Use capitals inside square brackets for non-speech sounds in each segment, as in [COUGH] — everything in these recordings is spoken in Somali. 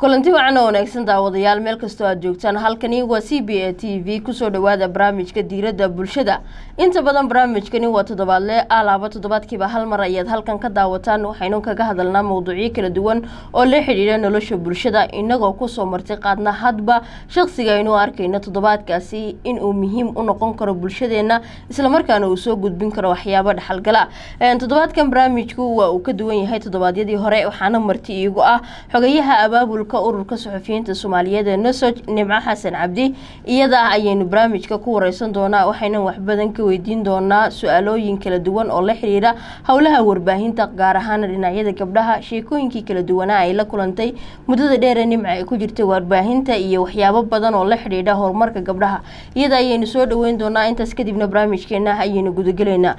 kulanti wacan oo wanaagsan daawadayaal. Meel kastoo aad joogtaan halkani waa c b a t v. Kusoo dhawaada barnaamijka diiradda bulshada. Inta badan barnaamijkani waa toddobaadle alaaba toddobaadkiiba hal mar ayaad halkan ka daawataan. Waxaynu kaga hadalnaa mowduucyo kala duwan oo la xidhiidha nolosha bulshada inagoo ku soo marti qaadna hadba shaqsiga aynu arkayno toddobaadkaasi inuu muhiim u noqon karo bulshadeena islamarkaana uu soo gudbin karo waxyaabo dhexalgala toddobaadkan barnaamijku waa uu ka duwan yahay toddobaadyadii hore waxaana marti iigu ah xogayaha abaabulka ururka suxufiyiinta soomaaliyeed ee nosoj nimco xasan cabdi. Iyada ayaynu barnaamijka ku wareysan doonaa waxaynan wax badan ka weydiin doonaa su'aalooyin kala duwan oo la xiriira howlaha warbaahinta gaar ahaana dhinacyada gabdhaha. Sheekooyinkii kala duwanaa ay la kulantay muddada dheere nimca ay ku jirtay warbaahinta iyo waxyaabo badan oo la xidhiidha horumarka gabdhaha. Iyada ayaynu soo dhaweyn doonaa intaas kadibna barnaamijkeena ayaynu gudagelaynaa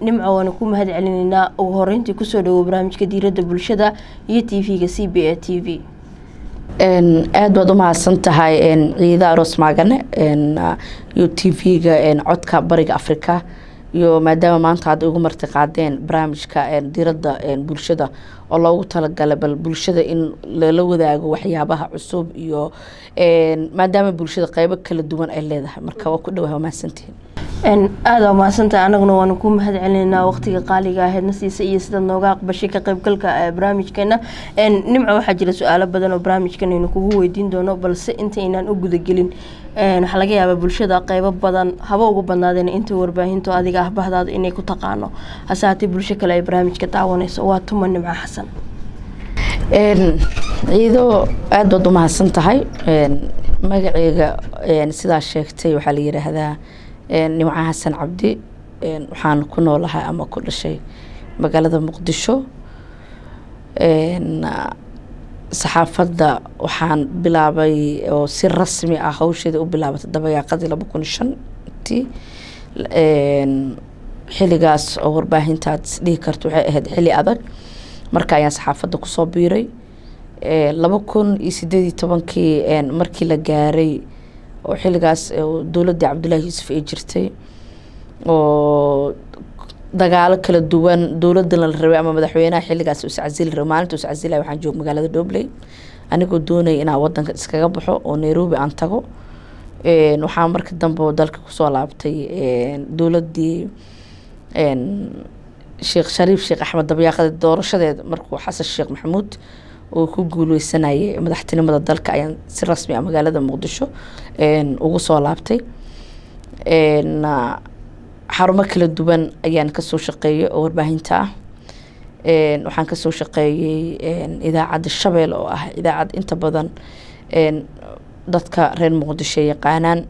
nimco waana ku mahad celinaynaa ugu horeyntii ku soo dhawo barnaamijka diiradda bulshada iyo t v-ga c b a t v aada baad u mahadsan tahay ciida aroos maagane iyo t v-ga codka bariga africa iyo maadaama maanta aad ugu marti qaadeen barnaamijka diradda bulshada oo loogu talagalay bal bulshada in lala wadaago waxyaabaha cusub iyo maadaama bulshada qeybo kala duwan ay leedahay. Marka waa ku dhawaha waa aada mahadsantahay anaguna waanu ku mahad celinaynaa waqtiga qaaliga aheedna siisa iyo sidaad nooga aqbashay ka qeybgalka barnaamijkeena nimco waxaa jira su'aalo badan oo barnaamijkan aynu kugu weydiin doono balse intaynaan u gudagelin waxaa laga yaabaa bulshada qeybo badan haba ugu badnaadeen inta warbaahinto adiga ah bahdaada inay ku taqaano. Hase haatee bulsho kale ay barnaamijka daawanayso waa tuma nimco xasan. Ciido aada baad u mahadsan tahay magaceyga sidaa sheegtay waxaa la yiraahdaa nimco xasan cabdi waxaan ku noolahay ama ku dhashay magaalada muqdisho. Saxaafadda waxaan bilaabay oo si rasmi ah hawsheeda u bilaabatay dabayaaqadii laba kun shantii. Xilligaas oo warbaahintaad isdhihi karto waxay ahayd xilli adag. Marka ayaan saxaafadda ku soo biiray. Laba kun iyo sideed iyo tobankii markii la gaaray oo xilligaas dowladda cabdullaahi yuusuf ay jirtay oo dagaalo kala duwan dowladana la rabay ama madaxweynaha xilligaas iscasili rabay maalinta iscasilay waxaan joog magaalada dhobley anigoo doonaya inaan wadanka iskaga baxo oo nairobi aan tago. Waxaa marka dambe dalka ku soo laabtay dowladii sheekh shariif sheekh axmed dabyaaqada doorashadeed markuu xasan sheekh maxamuud oo ku guuleysanayay madaxtinimada dalka ayaan si rasmi ah magaalada muqdisho ugu soo laabtay. Xarumo kala duwan ayaan ka soo shaqeeyay oo warbaahinta ah. Waxaan ka soo shaqeeyey idaacadda shabeel oo ah idaacad inta badan dadka reer muqdisho yaqaanaan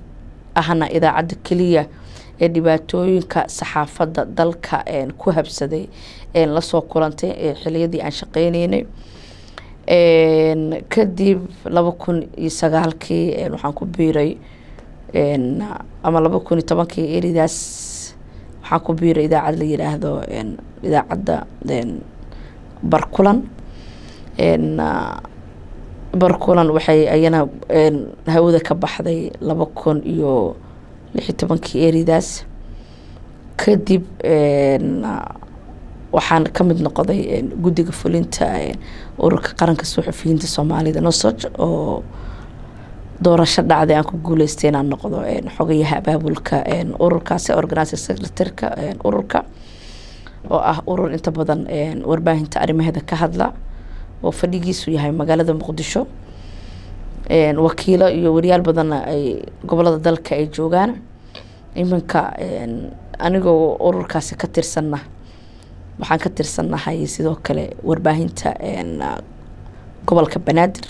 ahna idaacadda keliya ee dhibaatooyinka saxaafadda dalka ku habsaday la soo kulantay xiliyadii aan shaqeyneynay kadib laba kun iyo sagaalkii waxaan ku biiray ama laba kun iyo tobankii eridaas waxaan ku biiray idaacad la yiraahdo idaacadda barkulan. Barkulan waxay ayana hawada ka baxday laba kun iyo lix tobankii eridaas kadib waxaan ka mid noqday guddiga fulinta ururka qaranka suxufiyiinta soomaalida nosoj oo doorasho dhacday aan ku guuleystay inaan noqdo xogayaha abaabulka ururkaasi organizing secretarka ururka oo ah urur inta badan warbaahinta arrimaheeda ka hadla oo fadhigiisu yahay magaalada muqdisho. Wakiilo iyo wariyaal badanna ay gobollada dalka ay joogaan. Iminka anigoo ururkaasi ka tirsanna waxaan ka tirsannahay sidoo kale warbaahinta gobolka banaadir.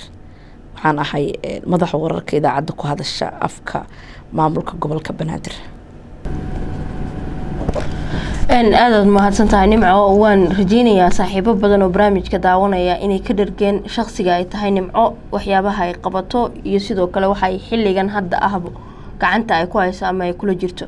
Waxaan ahay madaxa wararka idaacadda ku hadasha afka maamulka gobolka banaadir. Aadaad mahadsan tahay nimco waan rajeynayaa saaxiibo badan oo barnaamijka daawanaya inay ka dhargeen shaqsiga ay tahay nimco waxyaabaha ay qabato iyo sidoo kale waxaay xilligan hadda ahbo gacanta ay ku hayso ama ay kula jirto.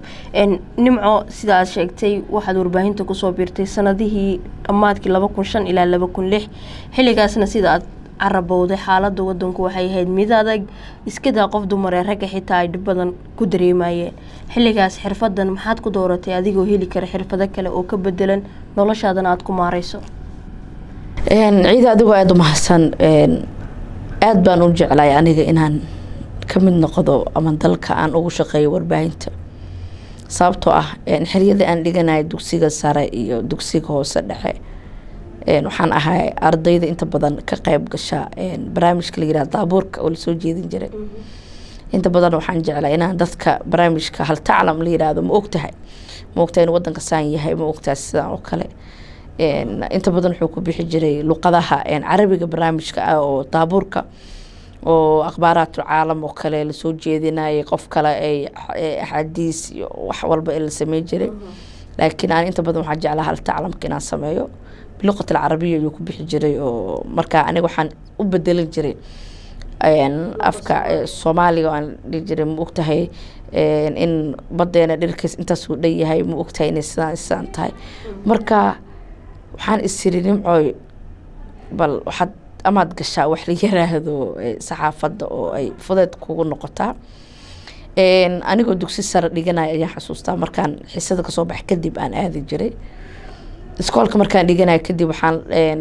Nimco sida aad sheegtay waxaad warbaahinta ku soo biirtay sanadihii dhammaadkii laba kun shan ilaa laba kun lix. Xilligaasna sida aad carabowday xaalada wadanku waxay ahayd mid adag. Iskadaa qof dumaree ragga xitaa ay dhib badan ku dareemayeen xilligaas xirfadan maxaad ku dooratay adigoo heli kara xirfado kale oo ka bedelan noloshaadana aada ku maareyso ciida adigoo aada u mahadsan. Aada baan u jeclay aniga inaan ka mid noqdo ama dalka aan ugu shaqeeyo warbaahinta sababtoo ah xeryada aan dhiganayo dugsiga sare iyo dugsiga hoose dhexe waxaan ahay ardayda inta badan ka qeyb gasha barnaamijka la yiraahdo daabuurka oo la soo jeedin jiray. Inta badan waxaan jeclaa inaan dadka barnaamijka hal taclam la yiraahdo ma ogtahay? Ma ogtahay in wadanka saan yahay? Ma ogtahay sidaan oo kale? Inta badan wuxuu ku bixi jiray luqadaha carabiga barnaamijka ah oo daabuurka oo akhbaaraatul caalam oo kale la soo jeedinayay qof kale ay axaadiis iyo wax walba la sameyn jiray laakiin aan inta badan waxaan jeclaa hal inaan sameeyo. Biluqat alcarabiya ayuu ku bixi jiray oo markaa aniga waxaan u bedelin jiray afka soomaaliga aan dhihi jiray ma ogtahay in badeena dhirkiis intaasuu dhan yahay ma ogtahay inay sidaan sidaan tahay. Marka waxaan isiri nimcooy bal waxaad amaad gashaa wax la yaraahdo saxaafadda oo ay fudeed kugu noqotaa anigoo dugsi sare dhiganaya ayaan xasuustaa markaan xisada ka soo bax kadib aan aadi jiray. Iskoolka markaan dhiganaya kadib waxaan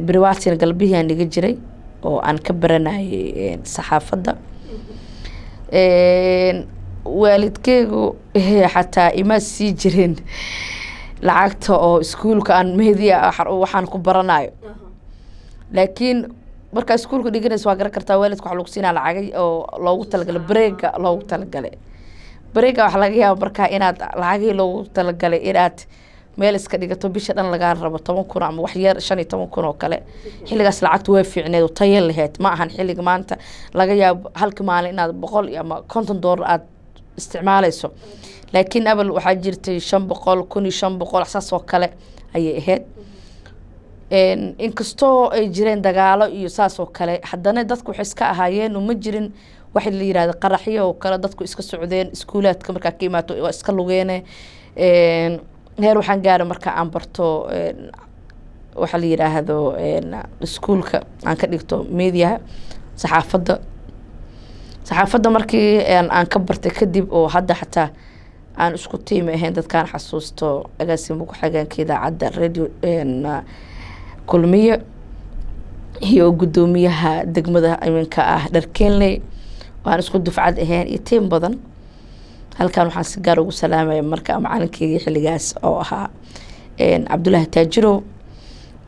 beriwaatina galbihii aan dhiga jiray oo aan ka baranayay saxaafadda. Waalidkeygu xataa imaa sii jireen lacagta oo iskuulka aan media waxaan ku baranayo. Laakiin markaa iskuulka dhiganaysa waa garan kartaa waalidka waxa lagu siinaa lacagay oo loogu talagalay bareega loogu talagalay. Bareega waxaa laga yaaba markaa inaad lacagihii loogu talagalay inaad meel iska dhigato bisha dhan lagaa rabo toban kun ama wax yar shan iyo toban kun oo kale. Xilligaas lacagtu waa fiicneed oo tayo laheyd. Ma ahan xilliga maanta laga yaabo halka maalin inaad boqol ama konton doolar aada isticmaaleyso laakiin abal waxaa jirtay shan boqol kun iyo shan boqol saas oo kale ayay ahayd inkastoo ay jireen dagaalo iyo saas oo kale haddana dadku waxay iska ahaayeen ma jirin waxa la yirahda qaraxyo oo kale dadku iska socdeen iskuulaadka markaa ka imaato waa iska lugeene. Heer waxaan gaara marka aan barto waxaa la yiraahdo iskuulka aan ka dhigto mediaha saxaafadda. Saxaafadda markii aan ka bartay kadib oo hadda xataa aan isku tiimi ahayn dadkaan xasuusto agaasima ku-xigeenka idaacadda radio kulmiye iyo guddoomiyaha degmada iminka ah dharkenley waan isku dufcad ahayn iyo tiim badan. Halkan waxaan si gaar ugu salaamaya marka macalinkeygii xilligaas oo ahaa cabdulaahi taajirow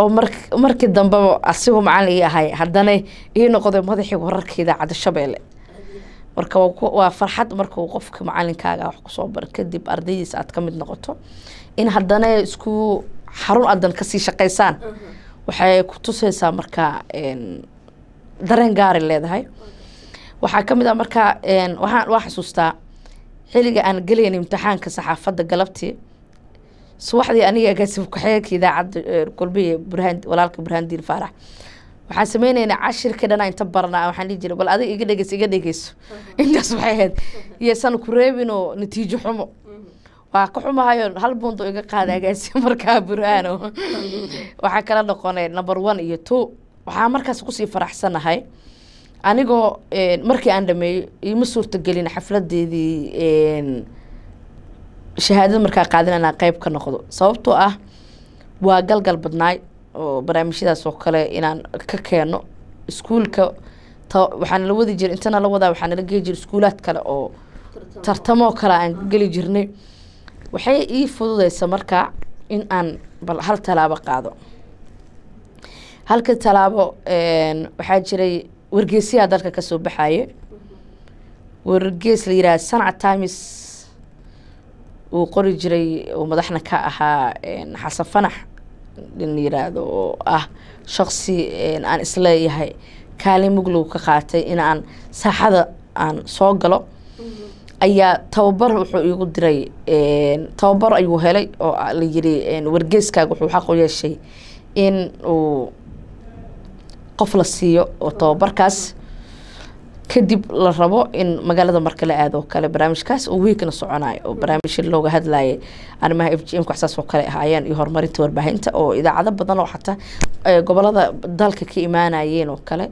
oo mar markii dambeba asigoo macalin ii ahay haddana ii noqday madaxii wararka idaacadda shabeelle. Marka waa farxad markuu qofka macalinkaaga wax ku soo bar kadib ardaydiis aad ka mid noqoto in haddana isku xarun adan ka sii shaqeysaan waxay ku tuseysaa markaa dareen gaari leedahay. Waxaa ka mid ah markaa waxaan waa xasuustaa xilliga aan gelayn imtixaanka saxaafadda galabtii. Subaxdii aniga agaasib ku-xigeenka idaacadda kulbiye burhaan walaalka burhaan diin faarax. Waxaan sameyneynaa cashirka dhana inta barnaa waxaan dhihi jiray bal adiga iga dhegeyso iga dhegeyso intaas waxay ahayd. Iyosan ku reebinoo natiijo xumo waa ka xumahayo hal buundo iga qaada agaasi [LAUGHS] markaa burhaano [LAUGHS] waxaa kala noqonay number one iyo two. Waxaa markaas ku sii faraxsanahay. Anigoo markii aan dhameeyo ima suurtagelin xafladeedii shahaadada markaa qaadin inaan qeyb ka noqdo. Sababtoo ah waa galgal badnaay oo barnaamijyadaas oo kale inaan ka keeno. Iskuulka waxaa nala wadi jira intana la wadaa waxaa nala geli jira iskuulaad kale oo tartamoo kale aan geli jirnay waxay ii fududeysa markaa in aan bal hal tallaabo qaado. Halka tallaabo waxaa jiray wargeesyaha dalka ka soo baxaye wargees la yiraahda sanca times uu qori jiray uu madaxna ka ahaa xasan fanax. In la yiraahdo oo ah shaqsi aan is leeyahay kaalin muglow ka qaatay in aan saaxada aan soo galo ayaa tababar wuxuu igu diray tababar ayuu helay oo la yiri wargeeskaaga wuxuu xaq u yeeshay in uu qof la siiyo oo tababarkaas kadib la rabo in magaalada marka la aado kale barnaamijkaas oo wiigna soconayo oo barnaamijya looga hadlayay arrimaha f g m saas oo kale ahaayeen iyo horumarinta warbaahinta oo idaacado badan oo xataa gobollada dalka ka imaanayeen oo kale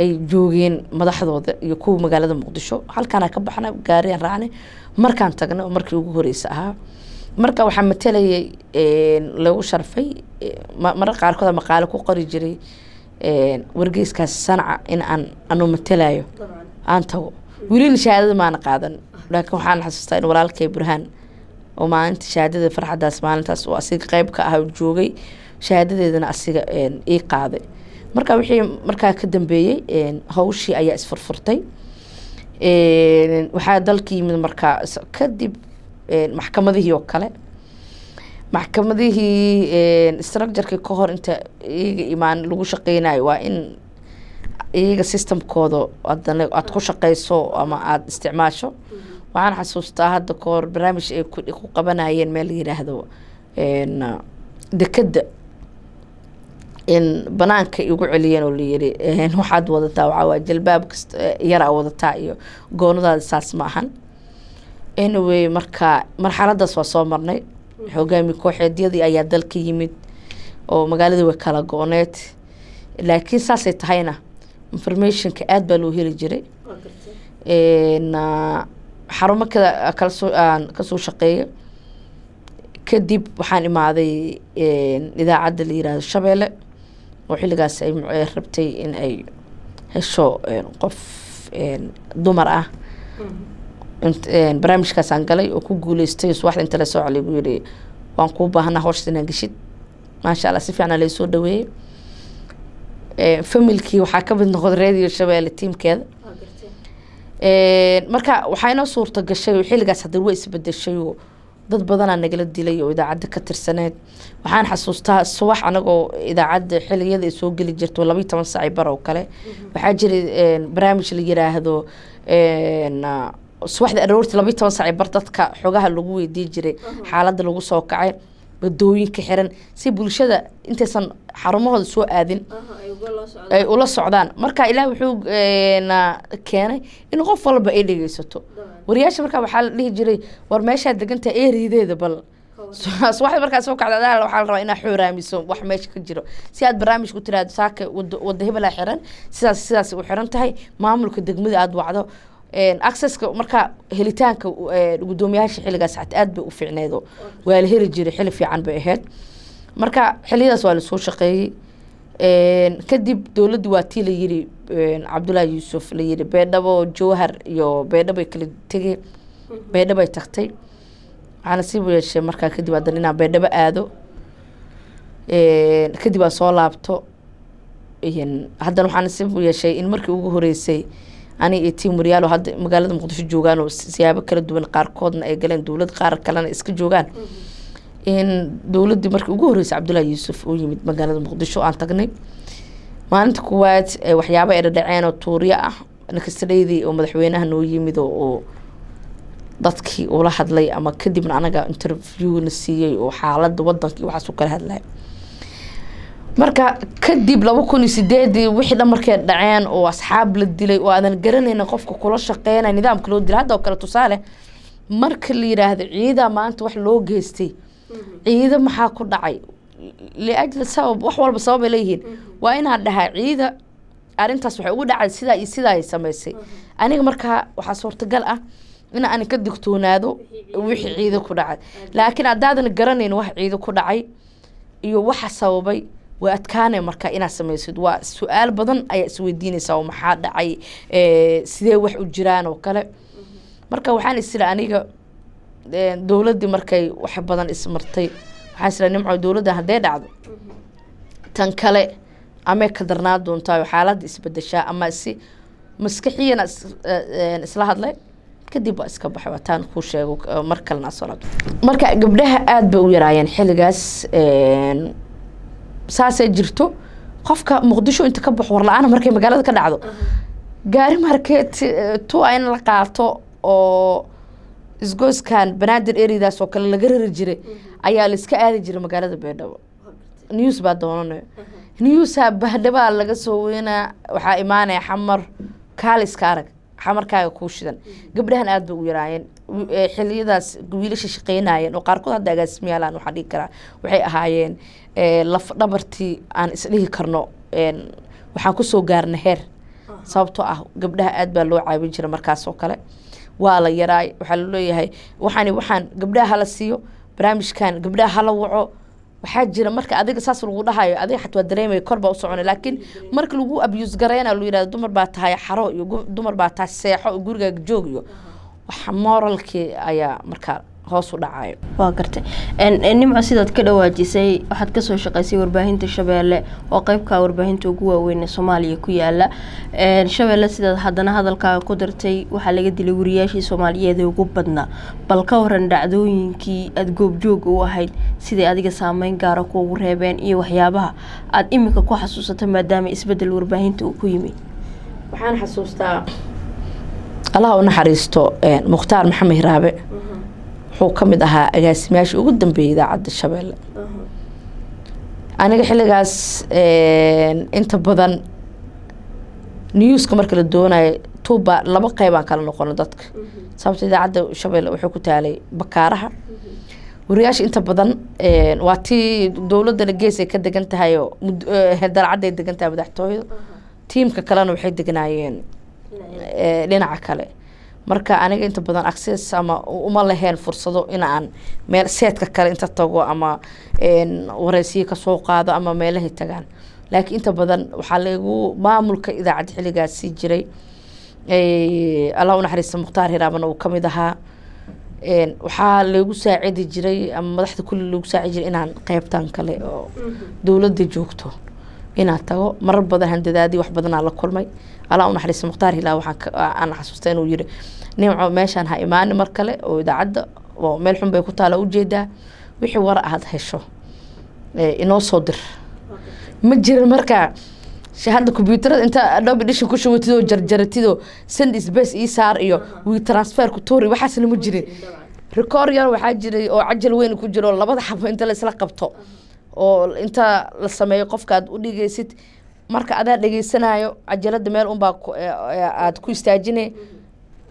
ay joogeen madaxdooda iyo kuwa magaalada muqdisho. Halkaana ka baxna gaariaan raacnay markaan tagnay oo markii ugu horeysa ahaa. Marka waxaa matalayay lagu sharfay marar qaarkood maqaalo ku qori jiray wargeyskaas sanca in aan anu matalayo aan tago. Welina shahaadada maana qaadan. Laakiin waxaan xasuustaa in walaalkay burhaan oo maalinta shahaadada farxadaas maalintaas oo asiga qeyb ka ah joogay. Shahaadadeedana asiga ii qaaday marka wixii markaa ka dambeeyey hawshii ayaa isfurfurtay. Waxaa dalka yimid markaa kadib maxkamadihii oo kale. Maxkamadihii structureki ka hor inta iyaga imaan lagu shaqeynayo waa in iyaga systemkooda aada ku shaqeyso ama aada isticmaasho. Waxaan xasuustaa hadda ka hor barnaamij ay ku qabanayeen meel la yiraahdo dekeda in banaanka igu celiyeen oo layiri waxaad wadataa waxaa jalbaab kasta yaraa wadataa iyo goonadaada saas ma ahan. Anyway marka marxaladaas waa soo marnay. Hogaami kooxeedyadii ayaa dalka yimid oo magaaladii way kala go-need laakiin saasay tahayna informationka aada baa loo heli jiray. Xarumo kala kalasoo aan ka soo shaqeeya. Kadib waxaan imaaday idaacadda la yiraahdo shabeelle oo xilligaas ay rabtay in ay hesho qof dumar ah. Barnaamijkaasaan galay oo ku guuleystay subaxda inta la soo celiy buu yihi waan kuu baahanaa hawshaas inaa geshid. Maasha allah si fiicna laysoo dhaweeyey familkii waxaa ka mid noqday radio shabeelle tiimkeeda marka waxaa inoo suurta gashay xilligaas haddii way isbedeshay dad badanaa nagala dilay oo idaacadda ka tirsaneed. Waxaan xasuustaa subax anagoo idaacadda xiliyada soo geli jirto labayo toban saaci bar oo kale. Waxaa jiray barnaamij la yiraahdo subaxda aroortii labayo toban saaci bar dadka xogaha lagu weydii jiray xaaladda lagu soo kacay waddooyinka xiran si bulshada intaysan xarumahooda soo aadin. Ay ula socdaan. Marka ilaah wuxuu keenay in qof walba ay dhegeysato wariyaasha markaa waxaa la dhihi jiray war meeshaa degantaa eerideeda bal. Subaxda markaa soo kacda waxaa la rabaa inaa xooraamiso wax meesha ka jiro. Si aad barnaamij ku tiraahdo saaka wada hebelaa xiran sidaas sidaas u xiran tahay. Maamulka degmada aada wacdo accesska markaa helitaanka gudoomiyaasha xilligaas xataa aad bay u fiicneedo. Waa la heli jiray xili fiican bay ahayd. Marka xiliyadaas waa la soo shaqeeyey. Kadib dowladdi waa tii layiri cabdullaahi yuusuf layiri beedhabo jowhar iyo beedhabay kala tegey. Beedhabay tagtay. Waxaa nasiib u yeeshay markaa kadib haddana inaan beedhabo aado. Kadib aan soo laabto. Haddana waxaa nasiib u yeeshay in markii ugu horeysay ani iyo tiim waryaalo hadda magaalada muqdisho joogaan oo siyaabo kala duwan qaarkoodna ay galeen dowlad qaar kalena iska joogaan. In dowladdii markii ugu horreysay cabdullaahi yuusuf uu yimid magaalada muqdisho aan tagnay. Maalinta kuwaad waxyaaba ay dhadhaceen oo tuuryo ah nakastadhaydii oo madaxweynaha noo yimid oo dadkii ula hadlay ama kadibna anaga interviewna siiyey oo xaaladda wadankii waxaas u kala hadlay marka kadib laba kun iyo sideedii wixii dhan markay dhaceen oo asxaab la dilay oo aadan garanayna qofka kula shaqeynaya nidaamka loo dilay hadda oo kale tusaale marka la yiraahdo ciida maanta wax loo geystay ciida maxaa ku dhacay? Liajli sabab wax walba sababay leeyihiin. Waa inaan dhahaa ciida arrintaas waxay ugu dhacay sidaa iyo sidaa ay samaysay. Aniga markaa waxaa suurtagal ah in aan ka digtoonaado wixii ciido ku dhacay. Laakiin haddaadan garanayn wax ciido ku dhacay iyo waxa sababay way adkaanay marka inaad samaysid. Waa su'aal badan ayaa isweydiinaysaa oo maxaa dhacay sidee wax u jiraan oo kale. Marka waxaan isira aniga dowladdii markay wax badan ismartay waxaan isira nimco dowladda hadday dhacdo tan kale amay ka darnaa doontaa oo xaaladda isbedeshaa ama si maskaxiyana isla hadlay kadib waa iska baxay waa taan kuu sheego mar kalena soo laabto marka gabdhaha aada bay u yaraayeen xilligaas saasay jirto. Qofka muqdisho inta ka baxo warla-aana markay magaalada ka dhacdo. Gaari market tua in la qaato oo isgoyskan banaadir ereydaas oo kale laga rari jiray ayaa la iska aadi jiray magaalada beedhabo news baa doonanayo newsa bahdhabaa laga soo weynaa waxaa imaanaya xamar kaaliska arag xamarkaaga kuu shidan. Gabdhahan aada bay u yaraayeen. Xiliyadaas wiilasha shaqeynayeen oo qaarkood hadda agaasimiyalaan waxaa dhihi karaa waxay ahaayeen laf dhabartii aan isdhihi karno waxaan ku soo gaarna heer. Sababtoo ah gabdhaha aada baa loo caawin jira markaas oo kale. Waa la yaraay waxaa la leeyahay waxaan waxaan gabdhaha hala siiyo barnaamijkan gabdhaha hala waco. Waxaa jira marka adiga saas lagu dhahayo adiga xataa waa dareemaya kor baa u soconay laakiin marka lagu abuse gareyna lu yidhahdo dumar baa tahay xaro iyo dumar baa tahay seexo iyo gurigaaga joog iyo. Waxa moralkii ayaa markaa hoos u dhacayo waa gartay. Nimco sidaad ka dhawaajisay waxaad ka soo shaqaysay warbaahinta shabeelle oo qeybka warbaahinta ugu waaweyn ee soomaaliya ku yaalla shabeelle sidaad haddana hadalkaaga ku dartay waxaa laga dilay wariyaashii soomaaliyeed ee ugu badnaa. Bal ka waran dhacdooyinkii aada goobjoog u ahayd siday adiga saameyn gaara kuugu reebeen iyo waxyaabaha aada imika ku xasuusato maadaama isbeddel warbaahinta uu ku yimi. Waxaan xasuustaa allaha u naxariisto mukhtaar maxamed hiraabe wuxuu ka mid ahaa agaasimayaashii ugu dambeeyay idaacadda shabeelle aniga xilligaas inta badan newska marka la doonayo tuuba laba qeybaan kala noqono dadka. Sababta idaacadda shabeelle wuxuu ku taalay bakaaraha wariyaasha inta badan waa tii dowladana gees ay ka degan tahay oo eh, dalcadda ay degan tahay madaxtooyada. Tiimka kalena waxay deganaayeen ee, dhinaca kale marka aniga inta badan access ama uma lahayn fursado in aan meel seedka kale inta tago ama wareysiyo ka soo qaado ama meelahay tagaan. Laakiin inta badan waxaa lagu maamulka idaacadda xilligaas sii jiray. Allah u naxariista mukhtaar hiraabana uu ka mid ahaa. Waxaa lagu saacidi jiray ama madaxda kulli lagu saacidi jiray inaan qeybtan kale oo dowladda joogto inaan tago. Marar badan handadaadii wax badanaa la kulmay allah u naxariista mukhtaar hilaa waxaan xasuusta inuu yiri nimco meeshaan ha imaani mar kale oo idaacadda oo meel xun bay ku taala u jeedaa wixii war aad hesho inoo soo dir. Ma jirin markaa hadda combyuutarada inta adobe edition ku shubatidoo jarjaratidoo send space ii saar iyo wii transfer ku tuuri waxaasna ma jirin. Record yar waxaa jiray oo cajal weyn ku jiro labada xabo inta laisla qabto oo inta la sameeyo qofka aad u dhegeysid marka adaa dhegeysanayo cajalada meel unbaa ee- ee aad ku istaajine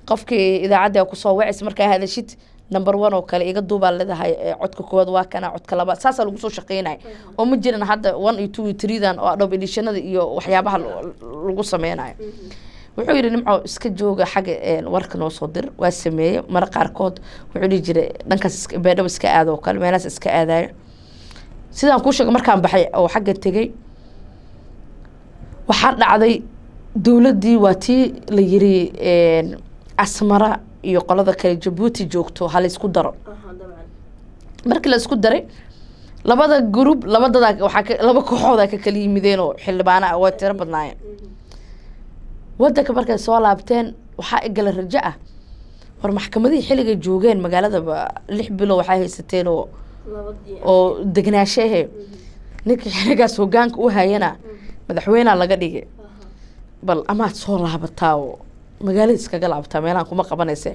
qofkii idaacadda ku soo wacaysa markaa hadashid number one oo kale iga duubaa leedahay ee codka koowaad waa kana codka labaad saasaa lagu soo shaqeynaya oo ma jiran hadda one iyo two iyo threedan oo adobe editionada iyo waxyaabaha lagu sameynayo wuxuu yidhi nimco iska jooga xagga warka noo soo dir waa sameeye mara qaarkood wuxuu dhihi jiray dhankaas beedhaba iska aado oo kale meelahaas iska aadayo sidaan kuu sheegay markaan baxay oo xagga tegey waxaa dhacday dowladdii waa tii la yiri asmara iyo qolada kale jabuuti joogto ha laysku daro. Markii la isku daray labada group labadadaa waxaa laba kooxooda ka kala yimideen oo xildhibaana ah way tiro badnaayeen. Wadanka markay soo laabteen waxaa igala rajo ah. War maxkamadihii xilligay joogeen magaaladaba lix bilo waxay haysateen oo oo degnaanshahe ninkii xilligaas hogaanka u hayana madaxweynea laga dhigay. Bal amaad soo laabataa oo magaalada iskaga laabataa meelahan kuma qabanayse.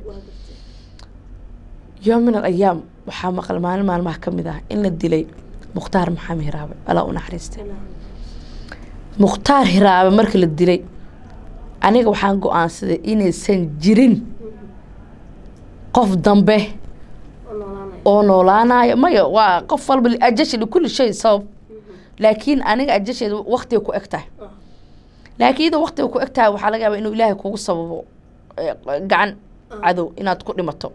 Yoom min al ayaam waxaa maqal maalin maalmaha ka mid ah in la dilay mukhtaar maxamed hiraabe. Alaa u naxariista mukhtaar hiraabe markii la dilay aniga waxaan go'aansaday inaysan jirin qof dambe oo noolaanayo maya waa qof walba ajashi likulli shay sabab laakiin aniga ajasheeda waktiga ku eg tahay laakiin iyada waktiga ku eg tahay waxaa laga yaabaa inuu ilaahay kugu sababo eh, gacan cadow inaad ku dhimato.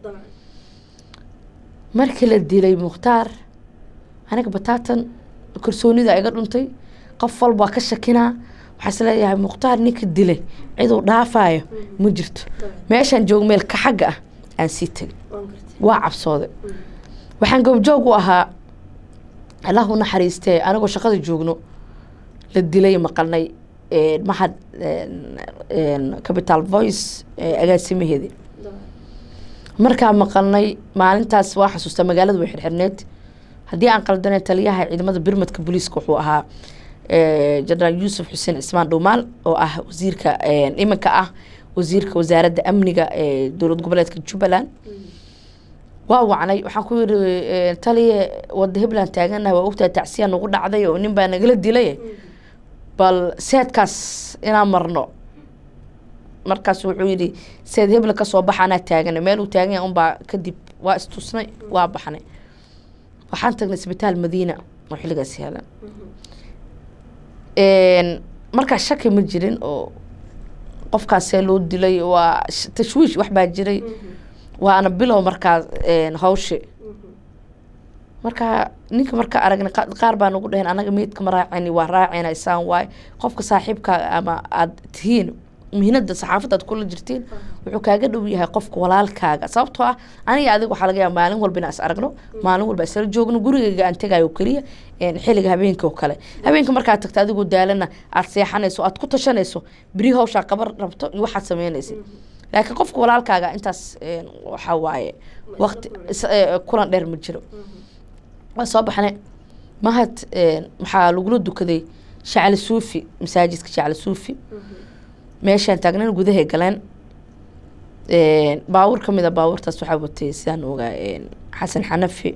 Markii la dilay mukhtaar aniga bataatan kalsoonida iga dhuntay qof walba ka shakinaa waxaa is leeyahay mukhtaar ninka dilay ciduu dhaafayo ma jirto. Meeshaan joog meel ka xagga ah aan sii tegay waa cabsooday. Waxaan goobjoog u ahaa allah u naxariistee anigoo shaqada joogno la dilay maqalnay mahad capital voice agaasimaheedii markaa maqalnay maalintaas waa xasuustaa magaalada way xirxirneed haddii aan qaldanay taliyaha ciidamada birmadka booliiska wuxuu ahaa jenaraal yuusuf xuseen cismaan dhuumaal oo ah wasiirka iminka ah wasiirka wasaaradda amniga ee dowlad goboleedka jubbaland waa wacnay waxaan ku eh, taliye wada hebland taaganaha waa ogtahay tacsiya nagu dhacday oo nin baa nagala dilay. Bal seedkaas inaan marno markaas wuxuu yidhi seed hebla ka soo baxa anaa taagana. Meel uu taagan yahay unbaa kadib waa istusnay waa baxnay. Waxaan tagnay isbitaal madiina oo xilligaas yaalan markaa shaki ma jirin oo qofkaasee loo dilay waa sh- tashwiish wax baa jiray waana bilow markaa hawshi. Marka ninka marka aragna qaar baa nagu dhaheen anaga meydka ma raacayni waa raacayna isaan waaye qofka saaxiibka ama aada tihiin mihnada saxaafadda aad kula jirtiin wuxuu kaaga dhow yahay qofka walaalkaaga. Sababtoo ah aniga adiga waxaa laga yaaba maalin walba inaan is aragno maalin walba isla joogno gurigayga aan tegayo keliya xilliga habeenka oo kale. Habeenka markaad tagto adigoo daalana aad seexanayso aad ku tashanayso beri hawshaa qabar rabto waxaad sameynaysa laakiin qofka walaalkaaga intaas waxaa waaye waqti kulan dheer ma jiro. Waa soo baxnay. Mahad maxaa lagula dukaday shacli suufi masaajidka shacli suufi? Meeshaan taagnan gudahay galeen. Baawur ka mid a baawurtaas waxaa watay sidaan ogaa xasan xanafi.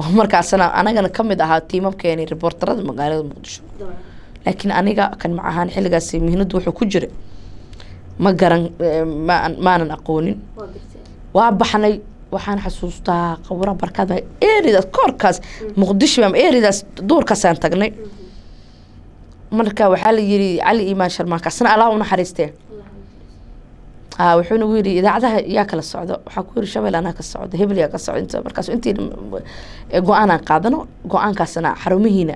Oo markaasna anagana ka mid ahaa tiimabkeeni reporterada magaalada muqdisho. Laakiin aniga kan ma ahaan xilligaas mihnadu wuxuu ku jira ma garan maanan aqoonin. Waa baxnay waxaan xasuustaa qawra barkada eridaas koorkaas muqdisho eridaas duurkaasaan tagnay. Marka waxaa la yiri cali imaan sharmaankaasna allah u naxariistee wuxuu nagu yidhi idaacadaha yaa kala socdo waxaa ku yiri shabeel anaa ka socdo hebel yaa ka socdo markaas intii go'aan aan qaadano go'aankaasna xarumihiina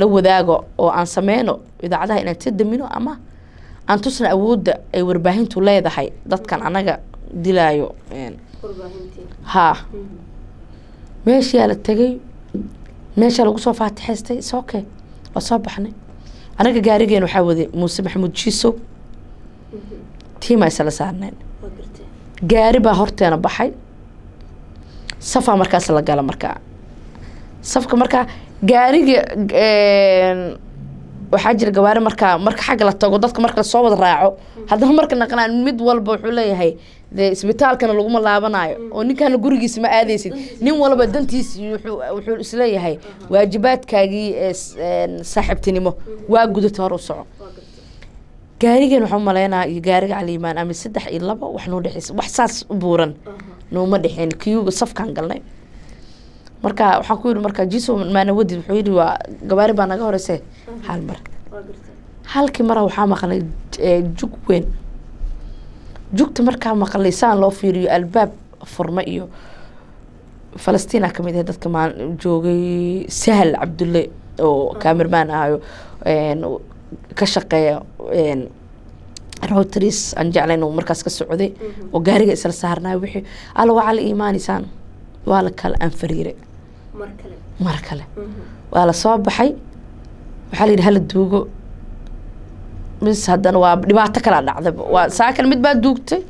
la wadaago oo aan sameyno idaacadaha inaan ta damino ama aan tusna awoodda ay warbaahintu leedahay dadkan anaga dilaayo haa. Meeshaa la tegay meesha lagu soo faatixaystay sookee waa soo baxnay. Anaga gaarigeen waxaa waday muuse maxamuud jiisow tiima isla saarneen. Gaari baa horteena baxay. Safaa markaas la gala markaa. Safka markaa gaariga waxaa jira gawaari markaa marka xagga la tago dadka marka la soo wada raaco haddana marka naqnaan mid walba wuxuu leeyahay dee isbitaalkana laguma laabanayo oo ninkaana gurigiisa ma aadeysid nin walba dantiis wuxuu is leeyahay waajibaadkaagii saaxiibtinimo waa gudata hor u soco. Gaarigeen waxaa umaleynaa iyo gaariga caliimaan ama saddex iyo laba wax noo dhexeysa wax saas u buuran nooma dhexeen kiyuga safkaan galnay marka waxaan ku yidhi marka jiso maana wadid wuxuu yidhi waa gabaari baa naga horeyse. Hal mar. Halkii mara waxaa maqlay jug weyn. Jugta markaa maqlay saan loo fiiriyo albaab furma iyo falastiina ka mid ah dadka maa joogay sahal cabdulle oo camerman ahayo ka shaqeeya rotris aan jeclayn oo markaas ka socday oo gaariga isla saarnayo wixii alla waa cala iimaanisaan waa la kala anfariiray mar kale waa la soo baxay. Waxaa la yidhi hala duugo. Mis haddana waa dhibaato kala dhacdayba waa saakan mid baa duugtay.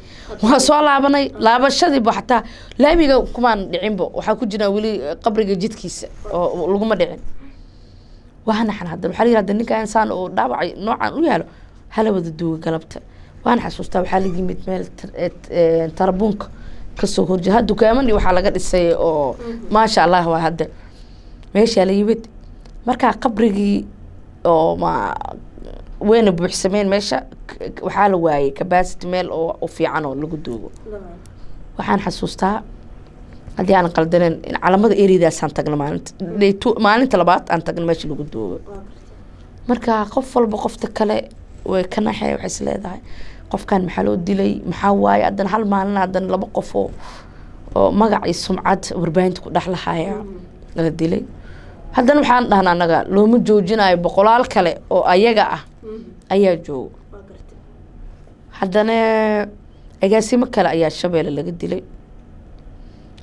Waa soo laabanay. Laabashadiiba xataa laamiga kumaan dhicinba waxaa ku jiraa weli qabriga jidkiisa oo laguma dhicin. Waa naxan haddana. Waxaa la yidhi hadda ninka insaan oo dhaawacay noocan u yaalo hala wada duuga galabta. Waan xasuustaa waxaa la yimid meel tarabuunka ka soo horjeeda ha dukaamani waxaa laga dhisay oo maasha allah waa hadda. Meeshaa la yimid. Markaa qabrigii oo ma weyna buuxsameen meesha waxaa la waayay capacity meel oo u fiican oo lagu duugo. Waxaan xasuustaa haddii aan qaldaneen in calamada eridaasaan tagna maalinta maalinta labaad aan tagna meesha lagu duugo. Marka qof walba qofta kale way ka naxee waxay is leedahay qofkan maxaa loo dilay? Maxaa waaye? Haddana hal maalin haddana laba qof oo magac iyo sumcad warbaahinta ku dhex lahaya la dilay. Haddana waxaan dhahnaa anaga looma joojinayo boqolaal kale oo ayaga ah ayaa jooga haddana agaasimo kale ayaa shabeelle laga dilay.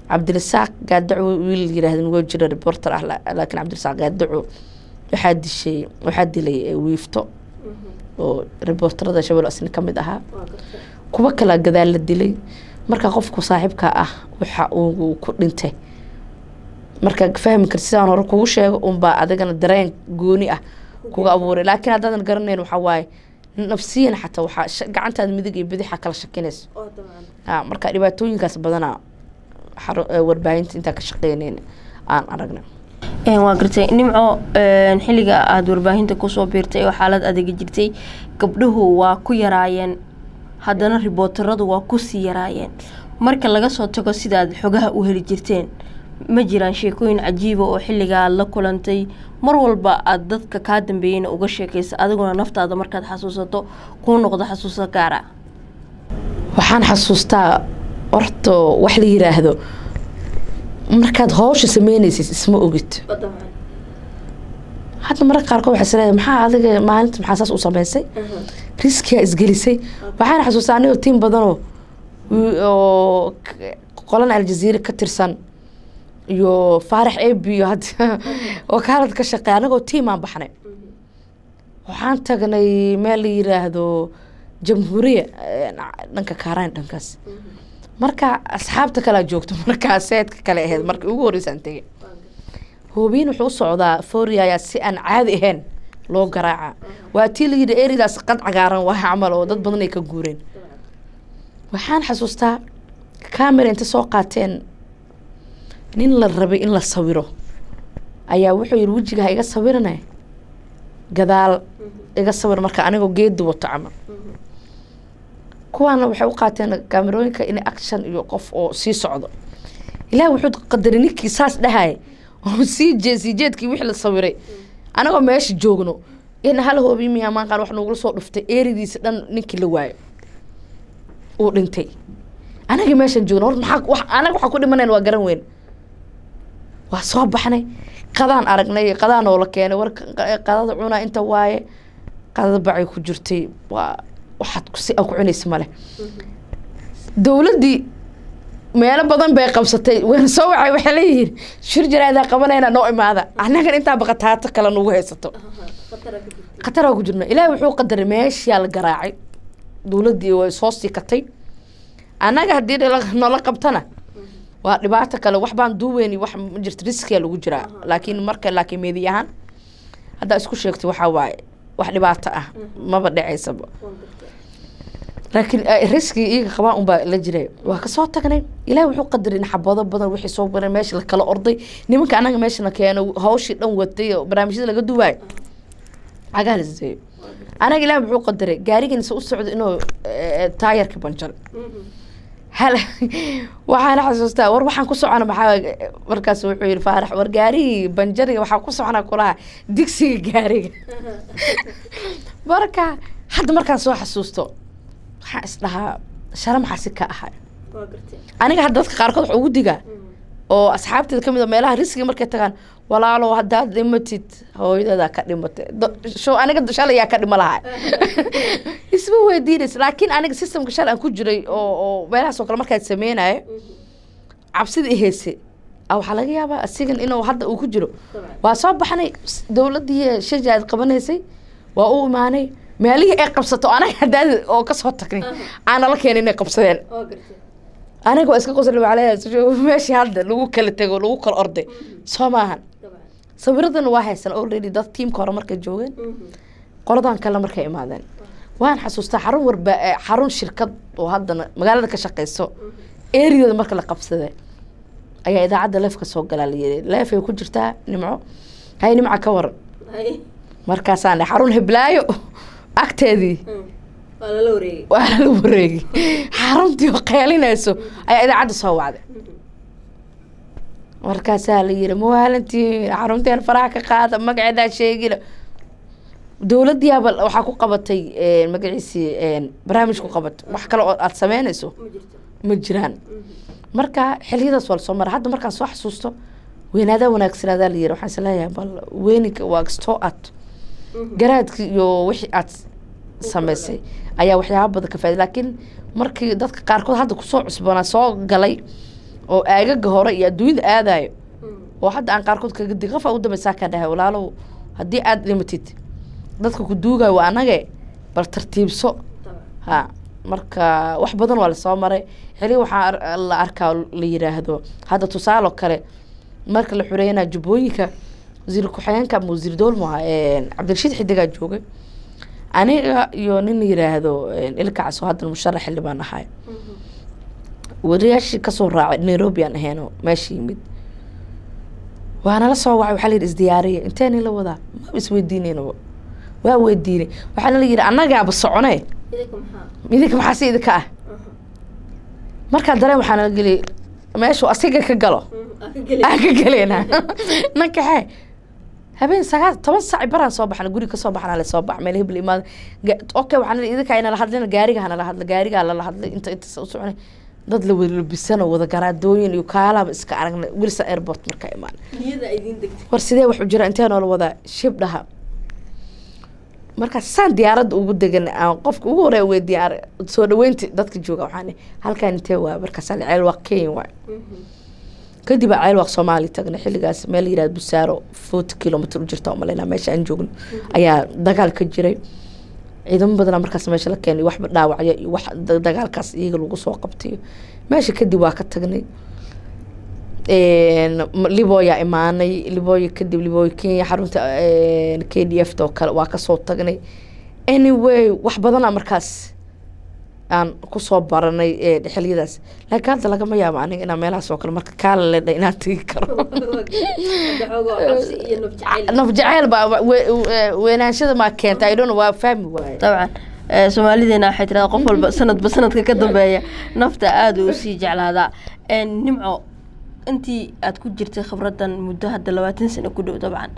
Cabdirasaaq gaadaco wiil yiraahdeen waa jira reporter ah laakiin cabdirasaaq gaadaco waxaa dishay waxaa dilay wiifto oo reporterada shabeelle asna ka mid ahaa kuwa kalaa gadaal la dilay. Marka qofku saaxiibka ah waxa uu ku dhintay. Marka fahmi karti sidaan hore kugu sheego unbaa adigana dareen gooni ah kuga abuuray. Laakiin haddaadan garanayn waxaa waaye nafsiyan xataa waxaa gacantaada midig iyo bidixa kala shakinayso. Marka dhibaatooyinkaas badanaa warbaahinta intaa ka shaqeyneyn aan aragna waa gartay. Nimco xilliga aada warbaahinta ku soo biirtay oo xaalad adega jirtay gabdhuhu waa ku yaraayeen. Haddana ribootaradu waa ku sii yaraayeen. Marka laga soo tago sidaad xogaha u heli jirteen ma jiraan sheekooyin cajiiba oo xilligaa aad la kulantay. Mar walba aada dadka kaa dambeeyeyna uga sheekaysa adiguna naftaada markaad xasuusato kuu noqdo xasuusa gaara. Waxaan xasuustaa horta wax la yiraahdo markaad hawsha sameynaysid isma ogid. Hadda mararka qaarkood waxaa isleedahay maxaa adiga maalinta maxaa saas u samaysay riskiyaa isgelisay. Waxaana xasuustaa anigoo tiim badanoo oo qolan aljaziira ka tirsan iyo faarax ebi iyo hadda oo kaalad ka shaqeey anagoo tiimaan baxnay. Waxaan tagnay meel la yiraahdo jamhuuriya eh, dhanka kaaraan dhankaas marka asxaabta kalea joogto [LAUGHS] markaa seedka kale ahayd markii ugu horreysaan tegay. Hoobiyin wuxuu socdaa foria ayaa si aan caadi ahayn loo garaaca waa tii layidhi eridaas qad cagaaran waa camal oo dad badan ka guureen waxaan xasuustaa camera inta soo qaateen nin la rabay in la sawiro. Ayaa wuxuu yidhi wejiga ha iga sawirane gadaal iga sawir marka anigoo geedi wato camal kuwaana waxay u qaateen kaamerooyinka in action iyo qof oo sii socdo. Ilaah wuxuu qadaray ninkii saas dhahay oo sii jee wixii la sawiray. Anagoo meesha joogno in hal hoobi miyaa maanqaan wax noogula soo dhuftay eeridiisa dhan ninkii la waayo. Uu dhintay. Anaga meeshan joogno anaga waxaa ku dhimanayn waa garan weyn. Waa soo baxnay. Qadaan aragnay qadaan oo la keenay war qa- qadada cunaa inta waaye qadada bacay ku jirtay. Waa waxaad ku- si aa ku cunaysa male dowladdii meelo badan bay qabsatay. Wayna soo wacay waxay leeyihiin shir jaraadaa qabanayna noo imaada. Annagan intaa baqataato kale nagu haysato. Khataraa ku jirna ilaahi wuxuu qadaray meeshaa la garaacay. Dowladdii way soo sikatay annaga haddii nala- qabtana waa dhibaato kale. Wax baan duuweyni wax ma jirto riskiya lagu jiraa. Laakiin marka laakiin meedi ahaan haddaa isku sheegto waxaa waaye wax dhibaato ah. Maba dhacaysaba laakiin riskii iyaga qabaan unbaa la jiray. Waa ka soo tagnay. Ilaahi wuxuu qadaray in xabado badan wixii soo baray meesha la kala orday. Nimanka anaga meeshana keeno hawshii dhan watay barnaamijyada laga duwaayo cagaha la sideeyo anaga ilaahi wuxuu qadaray gaarigiisa u socdo inuu eh, taayarka banjal. Hal waxaana xasuustaa war waxaan ku socona maxaa markaas wuxuu yihi faarax war gaarigii banjariga waxaa ku socona kulaha digsiga gaariga. [LAUGHS] Marka hadda markaan soo xasuusto waxaan isdhahaa shara maxaasi ka ahay? Aniga hadda dadka qaarkood wax ugu digaa oo asxaabteeda ka mid a meelaha riskiga markay tagaan walaalow haddaad dhimatid hooyadadaa ka dhimatay show aniga shalayaa ka dhima lahaa. [LAUGHS] Isma weydiinaysa laakiin aniga systemka shal aan ku jiray oo oo meelahaas oo kale markaad sameynayo cabsida iheyse a waxaa laga yaabaa asigan inuu hadda uu ku jiro. Waa soo baxnay s- dowladdii shaja aad qabanaysay waa u imaanay meelihii ay qabsato anaga haddaad oo ka soo tagnay aan nala keenin inay qabsadeen. Aniga waa iska leeyahay meeshii hadda lagu kala tego lagu kala orday. Soo maahan sawiradan waa haysan already dad tiimka hore markay joogeen. Qoladan kale markay imaadeen. Waan xasuustaa xarun warba eh, xarun shirkad oo haddana magaalada ka shaqeyso eriyadeeda marka la qabsaday ayaa idaacadda leefka soo galaa layiri leefay ku jirtaa nimco. Hay nimca ka waran. Markaasaan xarun heblaayo agteedii waa lala wareegay xaruntii oo qeelinayso ayaa idaacadda soo wacday. Markaasaa la yiri mawaalantii xarunteen faraha ka qaada magaceedaa sheegina dowladdiyaaba waxaa ku qabatay magaciisii barnaamij ku qabat wax kale oo aada sameynayso ma ma jiraan. Marka xiliyadaas waa la soo mara. Hadda markaan soo xasuusto weynaadaa wanaagsanaadaa la yiri. Waxaan is leeyahay bal weyninka waa kastoo aad garaadki iyo wixii aad samaysay ayaa waxyaaba badan ka faaday laakiin markii dadka qaarkood hadda ku soo cusboonaa soo galay oo aagaga hore iyo adduunyada aadayo oo hadda aan qaarkood kaga dig qof aa u dambaysaa kaa dhahay walaalow haddii aad dhimatid dadka ku duugayo waa anage bal tartiibso. Ha marka wax badan waa la soo maray. Xili waxaa la arkaa la yiraahdo hadda tusaalo kale marka la xureynaa jubbooyinka wasiir ku-xigeenka ama wasiir doolmaha cabdirashiid xidigaa joogay. Aniga iyo nin yiraahdo ilkacaas oo haddan musharax xildhibaan ahay. Wariyaashii ka soo raacay nairobi aan ahayno meesha yimid. Waa nala soo wacay waxaa la yidhi isdiyaariya intee nin la wadaa? Maba isweydiinaynaba waa weydiinay. Waxaana la yidhi annagaaba socone idinka maxaa? Si idinka ah? Markaa dareen waxaa nala meeshuu asiga ka galo. Aan ka geleynaa nankaxee habeen sagaal toban saac baraan soo baxna guriga ka soo baxna la soo bax meel hebel imaada Ga- okay waxaan idinka inala hadlina gaariga hanala hadla gaarigaa lala hadlay inta inta u soconay dad la wada labisan oo wada garaadooyin iyo kaalaaba iska aragnay wilson airport markaa imaan. War sidee wax u jira intee noola wadaa shib dhaha? Markaa saan diyaaradda ugu degan aan qofka ugu horeya ar- soo dhaweynta dadka jooga waxaan halkaan intee waa markaas al ceel waa kenya waay kadib aa ceel waaq soomaali tagnay xilligaas meel la yihahdo busaaro forty kilomitr u jirta meesha aan joogno. Ayaa dagaal ka jiray. Ciidamo badanaa markaas meesha la keenay waxba dhaawacya iyo wax da- dagaalkaas iyaga lagu soo qabtayo meesha kadib waa ka tagnay. Liboya imaanay liboya kadib liboya kenya xarunta k d f oo kale waa ka soo tagnay. Anyway wax badana markaas aan ku soo baranay ee xiliyadaas laakiin hadda lagama yaabo aniga inaan meelahaas oo kale marka kaala ledha inaan tegi karo. [LAUGHS] Naf jaceyl baa wa- we- we- weynaanshada maa keenta know, waa fahmi waaye dabcan ee, soomaalideena waxay tirahdaa qof walba sanadba sanadka ka dambeeya. Nafta aada u sii jeclaadaa. Een, nimco intii aad ku jirtay khibradan muddo hadda labaatan sano ku dhow dabcan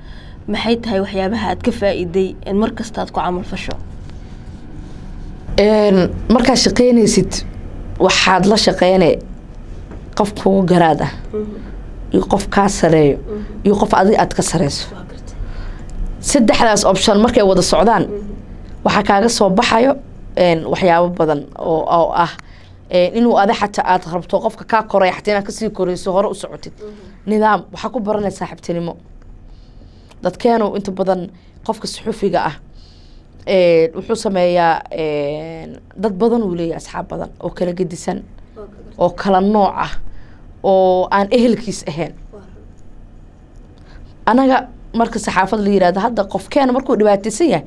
maxay tahay waxyaabaha aad ka faa'iiday? In mar kasta aad ku camal fasho markaad shaqeynaysid waxaad la shaqeyne qof kugu garaad ah iyo qof kaa sareeyo. Iyo qof adiga aad ka sareyso. Saddexdaas option markay wada socdaan waxaa kaaga soo baxayo waxyaabo badan oo ah inuu adi xataa aad rabto qofka kaa koraya xataa inaad ka sii koreyso hore u socotid. Nidaam waxaa ku baranaya saaxiibtinimo dadkeenu inta badan qofka suxufiga ah wuxuu sameeyaa dad badan uu leeyahay asxaab badan oo kala gedisan oo kala nooc ah oo aan ehelkiis ahayn anaga marka saxaafad la yiraahdo hadda qofkeena markuu dhibaataysan yahay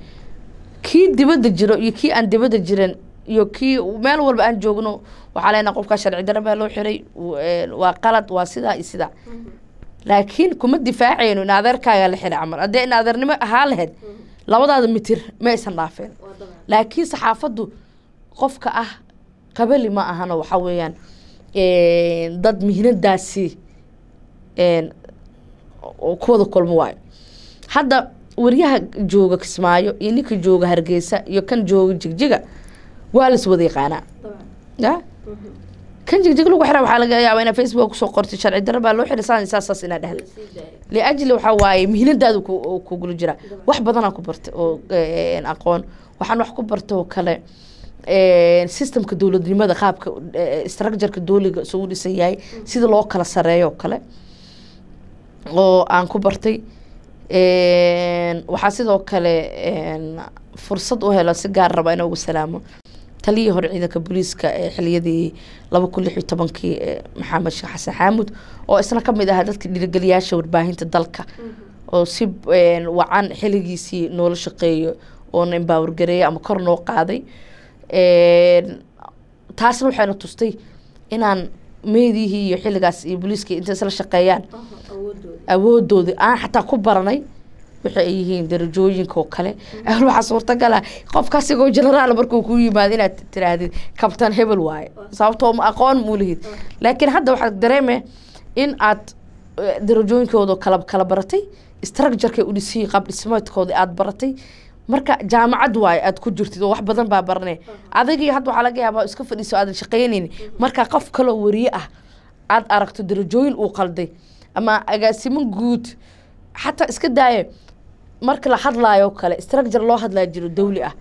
kii dibadda jiro iyo kii aan dibadda jirin iyo kii meel walba aan joogno waxaa leenaha qofkaa sharci darro baa loo xiray waa qalad waa sidaa iyo sidaa laakiin kuma difaacayno in adeerkaaga la xiray camal haddee in adeernimo ahaa lahayd labadaada mitir ma aysan dhaafeen laakiin saxaafaddu qofka ah qabali ma ahano waxaa weeyaan dad mihnadaasi een, oo ku wada kulmo waayo. Hadda waryaha jooga kismaayo iyo ninka jooga hargeysa iyo kan jooga jigjiga waa las wada yaqaanaa. Ya kan jigjig lagu xira waxaa laga yaabaa inaa facebook ku soo qortay sharci darro baa loo xiray saan saas saas inaa dhehla liajli waxaa waaye oo kugula jira. Wax badanaa ku bartay oo een, aqoon. Waxaan wax ku bartay oo kale systemka dowladnimada qaabka eh, structureka dowliga isugu dhisan yahay sida loo kala sareeyo oo kale oo aan ku bartay. Waxaa sidoo kale fursad u helo si gaar raba inaan ugu salaamo taliyii hore ciidanka booliiska ee xiliyadii laba kun lix iyo tobankii ee maxamed sheekh xasan xaamud oo isna ka mid ahaa dadka dhiirigeliyaasha warbaahinta dalka oo si wacan xiligiisii noola shaqeeyo oona empower gareeyay ama kor noo qaaday. Taasna waxayna tustay inaan meedihii iyo xiligaas iyo booliiska inta isla shaqeeyaan. Awoodoodii aan xataa ku baranay waxay ay yihiin darajooyinka oo kale. Awal waxaa suurtagal ah qofkaas igoo generaal markuu ku yimaado inaad tiraahdid kabtan hebel waaye. Sababtoo aqoon muu lihid laakiin hadda waxaad dareeme in aad eh, darajooyinkooda kala kala baratay structureka u dhisiyey qaab dhismeedkooda aad baratay. Marka jaamacad waaye aad ku jirtid oo wax badan baa baranay adigii hadda waxaa laga yaabaa iska fadhiiso aadan shaqaynaynin marka qof kaloo wariye ah aad aragto darajooyin uu qalday ama agaasimo guud xataa iska daaye marka la hadlaayo kale structure loo hadlaa jiro dawli ah.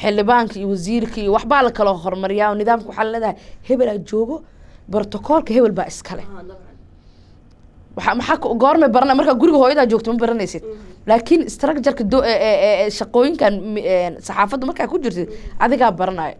Xildhibaanka iyo wasiirka iyo waxbaa la kala hormariyaa oo nidaamka waxaa leedahay hebelaa joogo brotocoolka hebel baa iskale waxa maxaa goormay barana markaa guriga hooyadaa joogto ma baranaysid. Laakiin structureka ee- ee- ee shaqooyinkan saxaafadda markaa ku jirtid adigaa baranaya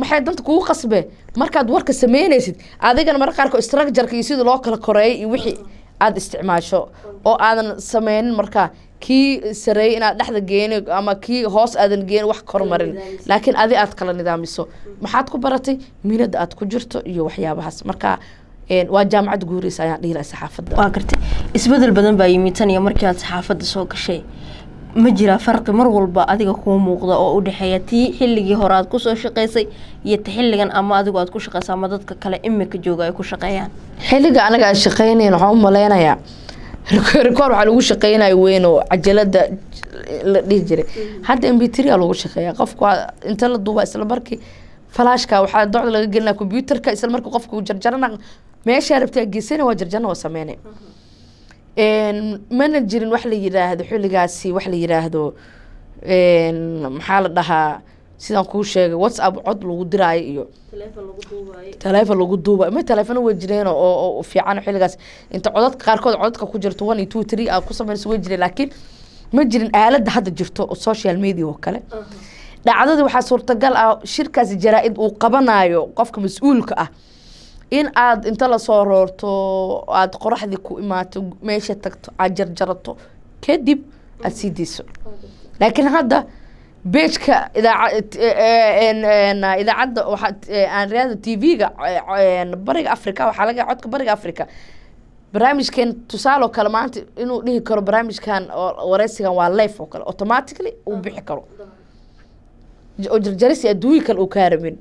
maxay danta kugu qasbe markaad warka sameynaysid adigana marka qaarkood structureka iyo sida loo kala koreeyay iyo wixii aada isticmaasho oo aadan sameynin markaa kii sareeyay inaad dhexda geeni ama kii hoos aadan geeni wax kormarin laakiin adi aad kala nidaamiso maxaad ku baratay miinada aad ku jirto iyo waxyaabahaas. Marka waa jaamacad guureysa ayaan dhihi lahay saxaafadda. Waa gartay isbeddel badan baa yimid tan iyo markii aad saxaafadda soo gashay. Ma jiraa farqi mar walba adiga kuu muuqda oo u dhexeeya tii xilligii hore aad ku soo shaqaysay iyo ta xilligan ama adigu aad ku shaqaysa ama dadka kale imika jooga ay ku shaqeeyaan. Xilliga anaga aan shaqeynayn waxaan u maleynayaa rikoor waxaa lagu shaqeynayo weyn oo cajalada la dhihi jiray. Hadda mbtria lagu shaqeeya qofku inta la duuba isla markii falaashka waxaa docda laga gelinaa computerka isla marka qofka uu jarjarana meeshaa rabtaa geysana waa jarjarna waa sameynay Een, mana jirin wax la yiraahdo xilligaasi wax la yiraahdo maxaa la dhahaa sidaan kuu sheegay whatsapp cod lagu diraayo iyo taleefon lagu duuba ma taleefano way jireen oo fiican xilligaas. Inta codadka qaarkood codadka ku jirto one iyo two three aa ku sameynayso way jireen laakiin ma jirin aaladda hadda jirto oo social media oo kale. Dhacdadii waxaa suurtagal ah shirkaasi jaraa-id uu qabanayo qofka mas'uulka ah. In aad inta la soo roorto aada qoraxdii ku imaato meesha tagto aad jarjarato kadib aada sii deyso laakiin hadda beejka idaaca idaacadda waxaa aan raada t v-ga bariga africa waxaa laga codka bariga africa barnaamijkan tusaaloo kale maanta inuu dhihi karo barnaamijkan wareysigan waa life oo kale automatically uu bixi karo. Oo jarjarisi adduunyi kale uu kaa rabin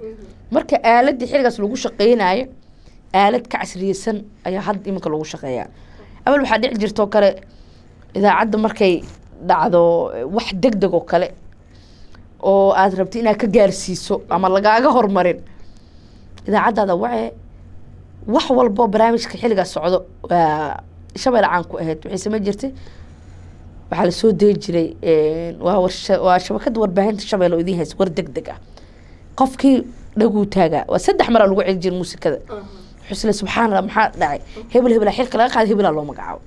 marka aaladii xilligaas lagu shaqeynayo aalad ka casriyeysan ayaa hadda iminka lagu shaqeeyaa awal waxaa dhici jirtoo kale idaacadda markay dhacdo wax deg deg oo kale oo aada rabti inaad ka gaarsiiso ama lagaaga hormarin. Idaacaddaada wace wax walbo barnaamijka xilligaas socdo waa shabeelle caan ku ahayd. Waxay samayn jirtay waxaa la soo dayi jiray waa shabakada warbaahinta shabeelle oo idiin haysa war deg deg ah. Qofkii dhaguu taagaa waa saddex maraa lagu celi jiray muusikada. Xusle subxaan allah maxaa dhacay? Hebel hebela xilka laga qaada hebelaa loo magacaabo.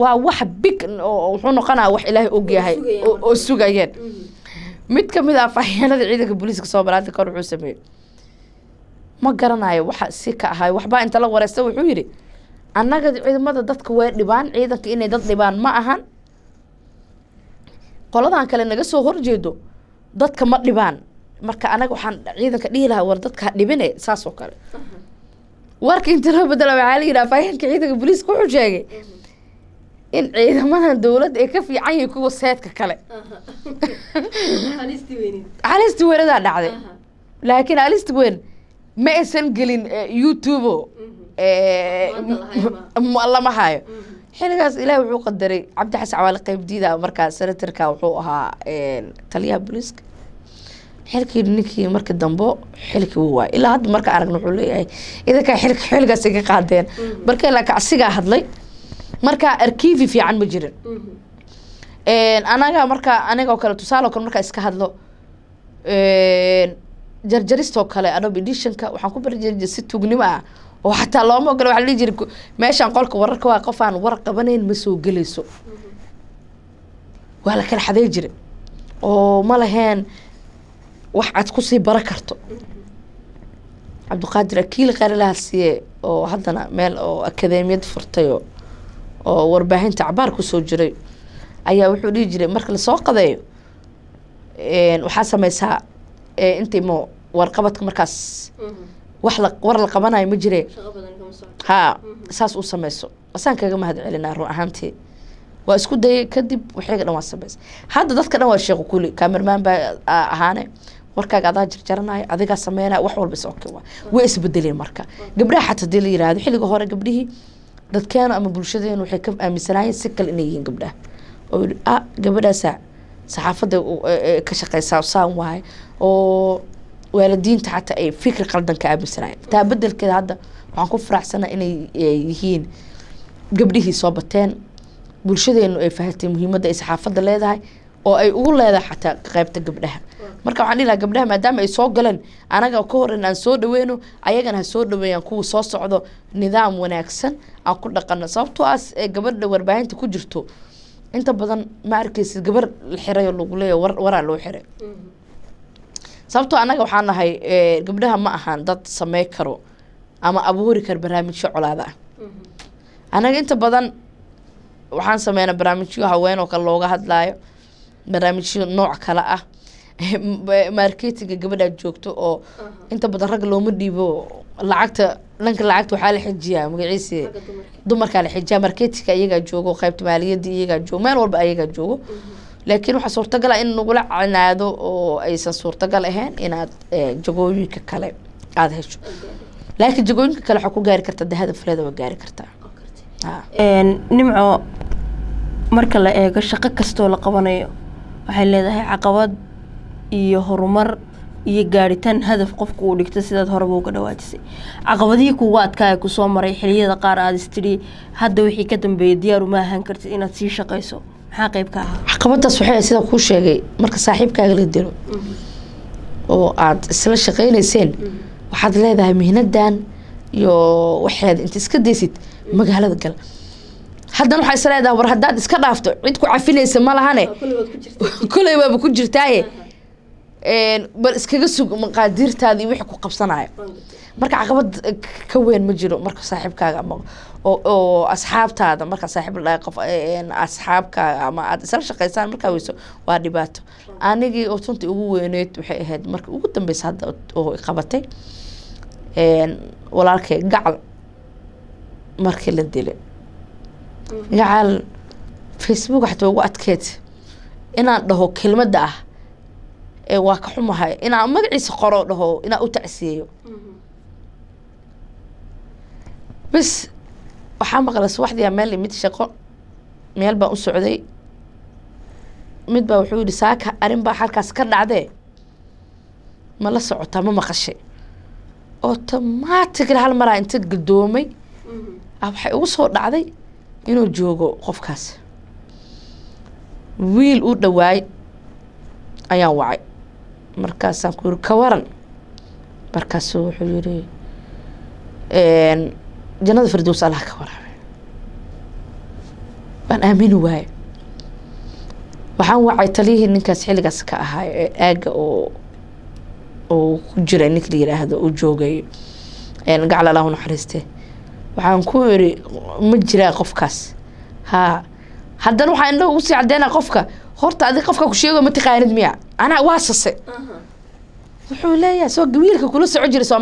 Waa wax big wuxuu noqonaa wax ilaahay ogyahay oo sugayeen mid ka mid ah afhayeenada ciidanka booliiska soomaalida kor wuxuu sameeyey. Ma garanayo waxa si ka ahay waxbaa inta la wareysta wuxuu yidhi annaga ciidamada dadka way dhibaan ciidanka inay dad dhibaan ma ahan. Qoladan kale naga soo horjeedo dadka ma dhibaan marka anaga waxaan ciidanka dhihi lahaa war dadka ha dhibine saas oo kale. [LAUGHS] Warka inta loo bedela waxaa la yidhaha afhayeenka ciidanka booliiska wuxuu sheegay in ciidamadan dowladda ay ka fiican yihiin kuwa seedka kale halista weynadaa dhacday laakiin halista weyn ma aysan gelin youtube lama hayo xilligaas ilaah wuxuu qadaray cabdi xasan cawaale qeybdiida markaa senatorka wuxuu ahaa taliyaha booliiska xilkii ninkii markii dambo xilkii wuu waay ilaa hadda marka aragna wuxuu leeyahay idankaa xilka xilligaas iga qaadeen marka ilaa kacsigaa hadlay marka arkiifi fiican ma jirin. Anaga marka anigoo kale tusaale oo kale markaa iska hadlo. Jarjaristoo kale adobe editionka waxaan ku jiray si tugnimo ah. Oo xataa looma ogola waxaa la dhihi jiray meeshaan qolka wararka waa qof aan war qabanayn ma soo gelayso. Waa la kala xaday jiray. Oo ma laheen wax aad ku sii bara karto. Cabdiqaadir akiili qaalilaha siiye oo haddana meel oo akadeemiyad furtayo oo warbaahinta cabaar ku soo jiray ayaa wuxuu dhihi jiray marka la soo qadeeyo waxaa sameysaa intii mo warqabadka markaas wax la war la qabanayo ma jire. Ha saas u sameyso. Asaan kaga mahad celinaa run ahaantii. Waa isku dayay kadib waxayga dhan waa sameysa hadda dadka dhan waa sheeko kuli kaamermaan baa ahaane. Warkaaga adaa jarjaranayo adigaa sameynaya wax walba is okay waa. Way isbedeleen marka. Gabdhaha xataa haddii la yiraahdo xilliga hore gabdhihii dadkeena ama bulshadeenu waxay ka aaminsanaayeen si kale inay yihiin gabdhaha oo yidhi ah gabadhaasa saxaafadda ka shaqeysaa saan waaye. Oo waalidiinta xataa ay fikri qaldan ka aaminsanaayeen. Taa bedelkeeda hadda waxaan ku faraxsanaa inay yihiin gabdhihii soo bateen. Bulshadeenu ay fahatay muhiimadda ay saxaafadda leedahay oo ay ugu leedahay xataa qeybta gabdhaha. Marka waxaan dhihi lahaa gabdhaha maadaama ay soo galeen anaga ka horeyn aan soo dhaweyno ayagana ha soo dhaweeyaan kuwa soo socdo nidaam wanaagsan aan ku dhaqano sababtoo aas ee gabadha warbaahinta ku jirto inta badan ma arkeysid gabar la xiray oo lagu leeyahy war waraa loo xiray. Sababtoo annaga waxaan nahay gabdhaha ma ahaan dad samey karo ama abuuri kara barnaamijyo colaada ah. Annaga inta badan waxaan sameynaa barnaamijyo haween oo kale looga hadlaayo barnaamijyo nooc kale ah. [LAUGHS] Marketinga gabadhaa joogto oo inta badan rag looma dhiibo lacagta dhanka lacagta waxaa la xijiyaa magaciisi dumarkaa la xijiyaa marketinga iyagaa joogo qaybta maaliyadda iyagaa joogo meel walba ayagaa joogo. Laakiin waxaa suurtagal ah in nagula cinaado oo aysan suurtagal ahayn inaad jagooyinka kale aada hesho. Laakiin jagooyinka kale waxaa ku gaari kartaa de hadafleeda waa gaari kartaa nimco marka la eego shaqo kastoo la qabanayo waxay leedahay caqabad iyo horumar iyo gaadhitaan hadaf qofka uu dhigta sidaad horeba uga dhawaajisay. Caqabadihii kugu adkaaya ku soo maray xiliyada qaar aada istidhi hadda wixii ka dambeeyay diyaar uma ahaan kartid inaad sii shaqayso maxaa qayb ka ahaa? Caqabadaas waxay sida kuu sheegay marka saaxiibkaaga la dilo oo aada isla shaqaynayseen waxaad leedahay mihnadan iyo waxaad inta iska daysid magaalada gal haddana waxaa is leedahay war haddaad iska dhaafto cid ku cafinaysa ma lahane. Koley waaba [LAUGHS] ku jirtaaye. Bal iskaga sug maqaadiirtaada iyo wixii ku qabsanaya marka caqabad ka weyn ma jiro marka saaxiibkaaga ama oo asxaabtaada marka saaxiib la qof asxaabkaaga ama aad isla shaqaysaan markaa weyso waa dhibaato. Anigii oo runtii ugu weyneyd waxay ahayd marka ugu dambeysa hadda oo qabatay walaalkay gacal markii la dilay gacal facebook xataa ugu adkeed. Inaan dhaho kelmadda ah ee waa ka xumahay inaan magaciisa qoro dhaho inaan u tacsiyeeyo bis waxaa maqla subaxdii meel imid shaqo meel baan u socday. Mid baa wuxuu yihi saaka arrin baa halkaas ka dhacdee ma la socotaa ma maqashay automatically hal maraa inta gadoomay ah waxay ugu soo dhacday inuu joogo qofkaas. Wiil u dhawaay ayaan wacay. Markaasaan ku yiri ka waran. Markaasuu wuxuu yihi jannada firdows allah ka waraabay baan aamini waaye waxaan wacay taliyihii ninkaas xilligaas ka ahaa ee aaga oo oo ku jira ninka la yiraahdo uu joogay gacal allah naxariiste waxaan ku iri ma jiraa qofkaas. Haa haddana waxaa indho ugu sii cadeynaa qofka horta adi qofka ku sheego ma taqaanid miya? Anaa waa sase. Wuxuu leeyahay soo wiilka kula soco jira soo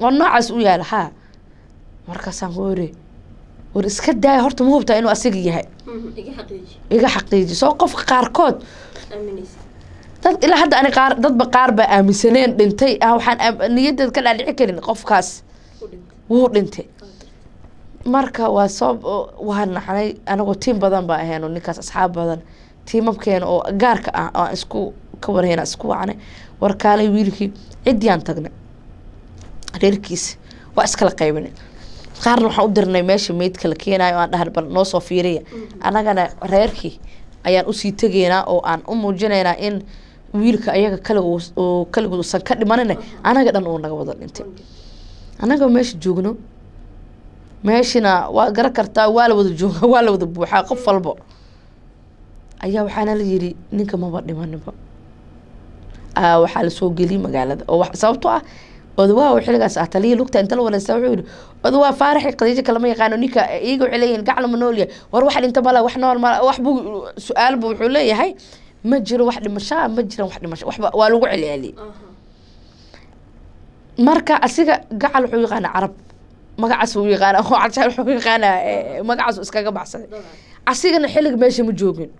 oo noocaas u yaalla haa markaasaan ku iri war iska daaya horta ma hubtaa inuu asiga yahay. Iga xaqiiji soo qofka qaarkood dad ilaa hadda ani qaar dadba qaar baa aaminsaneen dhintay. Ah waxaan niyadeed ka dhaadhici karin qofkaas. Wuu dhintay marka waa soo waa naxnay anagoo tiim badan baa ahayno ninkaas asxaab badan tiimamkeena oo gaarka ah aan isku ka warhayna isku wacnay. Warkaalay wiilkii ciddiyaan tagnay reerkiisa waa iskala qaybinay. Qaarna waxaan u dirnay meesha meydka la keenayo aan dhahan bal noo soo fiiriya. Annagana reerkii ayaan u sii tegaynaa oo aan u muujinaynaa in wiilka ayaga kaliga oo kaligood usan ka dhimanina anaga dhan uu naga wada dhintay. Annaga meesha joogno meeshina waa garan kartaa waa la wada jooga waa la wada buuxaa qof walbo. Ayaa waxaana la yiri ninka maba dhimaniba waxaa la soo geliyay magaalada. Oo sababto ah odawaa xiligaas ah taliya lugta inta la waleysta wuxuu yihi odawaa faaraxi qadiijo kalama yaqaano ninka iyaga waxay leeyihiin gaclama noolyahay war wax dhinta mala wax nool mala wax buu su'aalbu wuxuu leeyahay ma jiro wax dhimashaa ma jiran wax dhimasho waxba waa lagu celceliyay marka asiga gacal wuxuu yaqaana carab magacaas uu yaqaana wuxuu yaqaana magacaas iskaga baxsaday asigana xilliga meesha ma joogin.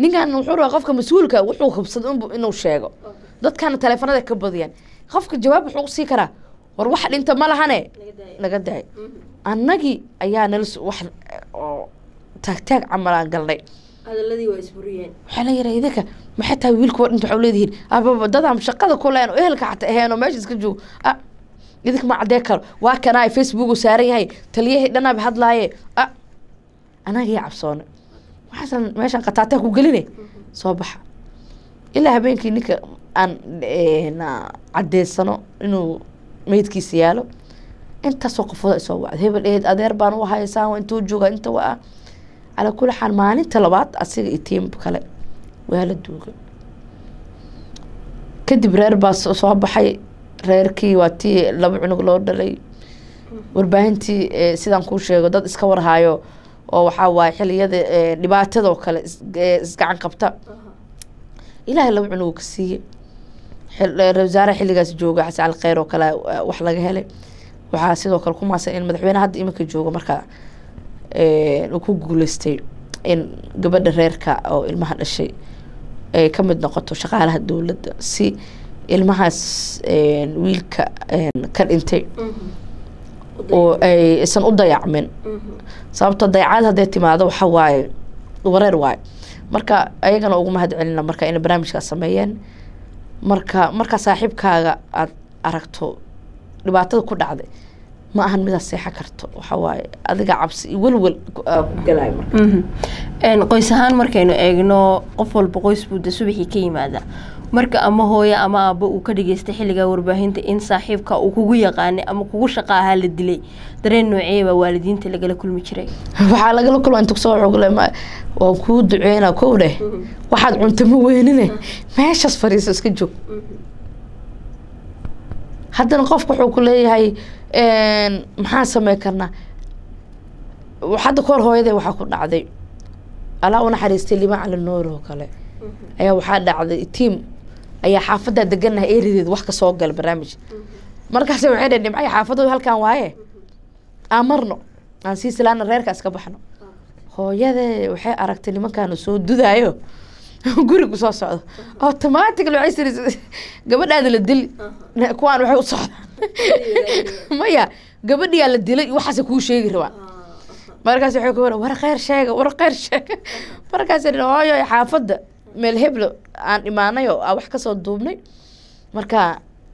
Ninkan wuxuu rabaa qofka mas'uulka wuxuu hubsado inuu sheego. Dadkana taleefanada ka badiyaan. Qofka jawaab wuxuu sii karaa war wax dhinta ma lahane. Naga daay annagii ayaa nala wax oo taagtaag camalaan galnay. Waxaa la yaraa idinka maxay tahay wiilka waa dhinta waxau leedihiin? Ababa dadaan shaqada ku leen oo ehelka xataa aheenoo meesha iska joogo ah idinka ma cadee karo. Waa kanaa facebook uu saaran yahay? Taliyahii dhanaaba hadlaaye. Ah anagii cabsoone waxaasan meeshaan qataataa ku geline? Soo baxa. Ilaa habeenkii ninka aan cadeysano inuu meydkiisa yaalo. Intaasoo qofooda isoo wacda hebel eed adeer baan u haysaan intuu jooga inta waa. Calaa kuli xaal maalinta labaad asiga iyo tiim kale waa la duugay kadib reer baa soo baxay reerkii waa tii laba cunug loo dhalay. Warbaahintii sidaan kuu sheego dad iska warhaayo oo waxaa waaye xiliyada dhibaatadoo kale isgacan qabta. Ilaahay laba cunug ka siiyey wasaare xilligaas jooga xasan cali kheyr oo kale wax laga helay. Waxaa sidoo kale ku maasan in madaxweyne hadda iminka jooga markaa uu ku guuleystay in gabadha reerka oo ilmaha dhashay ay ka mid noqoto shaqaalaha dowladda. Si ilmahaas wiilka ka dhintay. Oo ay isan u dayacmin. Sababto dayacaad hadday timaado waxa waaye wareer waaye. Marka ayagana ugu mahad celina marka inay barnaamijkaas sameeyeen marka markaa saaxiibkaaga aada aragto dhibaatada ku dhacday ma ahan midaad seexan karto waxa waaye. Adiga cabsi iyo welwel ku galayo marka. Mhm. Een, qoys ahaan markaynu eegno qof walba qoys buu de subaxii ka yimaada marka ama hooyo ama aabbo uu ka dhageystay xilligaa warbaahinta in saaxiibka uu kugu yaqaanay ama kugu shaqa ahaa la dilay dareen noocee baa waalidiinta lagala kulmi jiray? Waxaa lagala kulma inta ku soo xogle ma waan kuu duceynaa kow dheh. Waxaad cunta ma weynine meeshaas fariiso iska joog haddana qofka wuxuu ku leeyahay maxaan samey karnaa? Hadda kahor hooyaday waxaa ku dhacday. Alaa u naxariistay limaan cali noor oo kale. Ayaa waxaa dhacday tiim ayaa xaafadaa deganaha erideed wax ka soo gala barnaamij. Markaas waxay dhaheen dhimcay xaafadooda halkan waaye? Aan aan sii silaana reerka iska baxno. Hooyade waxay aragtay nimankaanu soo dudaayo. [LAUGHS] Gurigu soo socdo. Automatically waxay siri gabadhaada la dili. Kuwaan waxay u socdaan. [LAUGHS] Maya gabadhiyaa la dilay waxaase kuu sheegi rabaa. Markaas waxay ku wara war kheyr sheega war kheyr sheega. [LAUGHS] Markaas hooyo xaafadda meel heblo aan imaanayo aa wax ka soo duubnay. Marka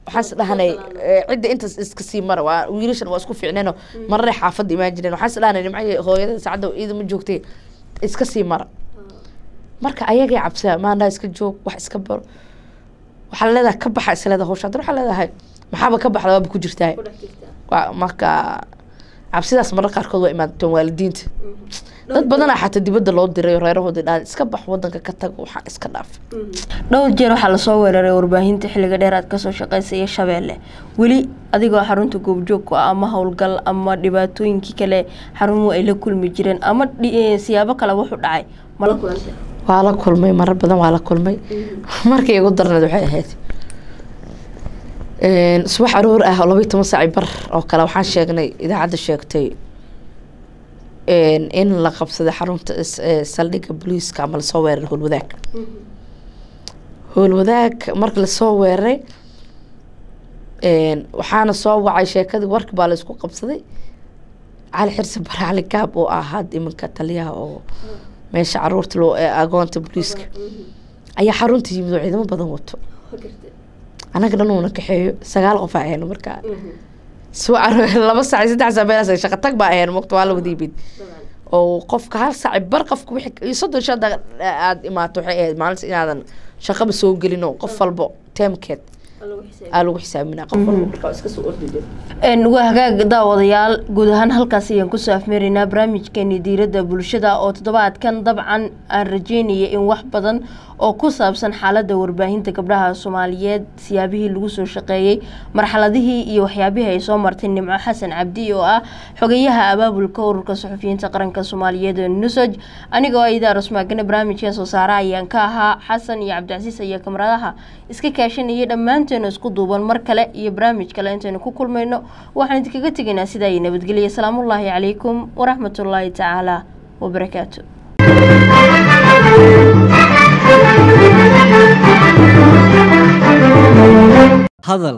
waxaan is dhahnay eh, cidda intaas iska sii mara waa wiilashan waa isku fiicneeno marare xaafadda imaan jireen. Waxaan is dhahnay nimcay hooyada saacadda ciida ma joogtay iska sii mara. Marka ayagay cabsaa maandaa iska joog wax iska baro. Waxaa leedahay ka baxa is leedahay hawsha haddana waxaa leedahay maxaaba ka baxda waaba ku jirtaa. Waa marka cabsidaas mararka qaarkood waa imaadeen waalidiinta dad badanaa xataa dibadda loo diray oo reerahoodii dhahan iska bax wadanka ka tago waxaa iska dhaaf. Dhowr jeer waxaa la soo weeraray warbaahinta xilliga dheer aad ka soo shaqaysaya shabeelle weli adigoo xarunta goobjoogku ah ama howlgal ama dhibaatooyinkii kale xarumuhu ay la kulmi jireen ama eh, siyaabo kale wuxu dhacay. Waa la kulmay marar badan waa la kulmay. Markii igu darneed waxay ahayd subax aroor ah oo labaiy toban saaci bar oo kale waxaan sheegnay idaacadda sheegtay in la qabsaday xarunta ee, saldhigga booliiska ama la soo weeraray howlwadaag howlwadaag marka la soo weeraray waxaana soo wacay sheekadii warki baa laysku qabsaday. Cali xirse bare cali gaab oo ah had iminka taliyaha oo meesha carruurta loo ee agoonta booliiska ayaa xarunta yimid oo ciidamo badan wato. Anaga dhan uuna kaxeeyo sagaal qof aa ahayno markaa [LAUGHS] laba saddex meelaas shaqa tag baa ahayno mogta waa oo qofka hal saac bar qofka wixii soddon shan aada imaato waxay ahayd maalinta inaadan shaqaba soo gelin oo qof walbo teemkeed waa hagaag daawadayaal guud ahaan halkaas ayaan ku soo afmeeraynaa barnaamijkeeni diiradda bulshada oo toddobaadkan dabcan aan rajeynaya in wax badan oo ku saabsan xaaladda warbaahinta gabdhaha soomaaliyeed siyaabihii lagu soo shaqeeyey marxaladihii iyo waxyaabihii ay soo martay nimco xasan cabdi oo ah xogeyaha abaabulka ururka suxufiyiinta qaranka soomaaliyeed ee nusoj anigoo idaa rasmaagane barnaamijkan soo saara ayaan ka ahaa. Xasan iyo cabdicasiis ayaa kamaradaha iska kaashanayay dhammaanteena isku duuban mar kale iyo barnaamij kale intaynu ku kulmayno waxaan idinkaga tegaynaa sidaa iyo nabadgelya salaamullaahi calaykum waraxmatullaahi tacaala wabarakaatu hadal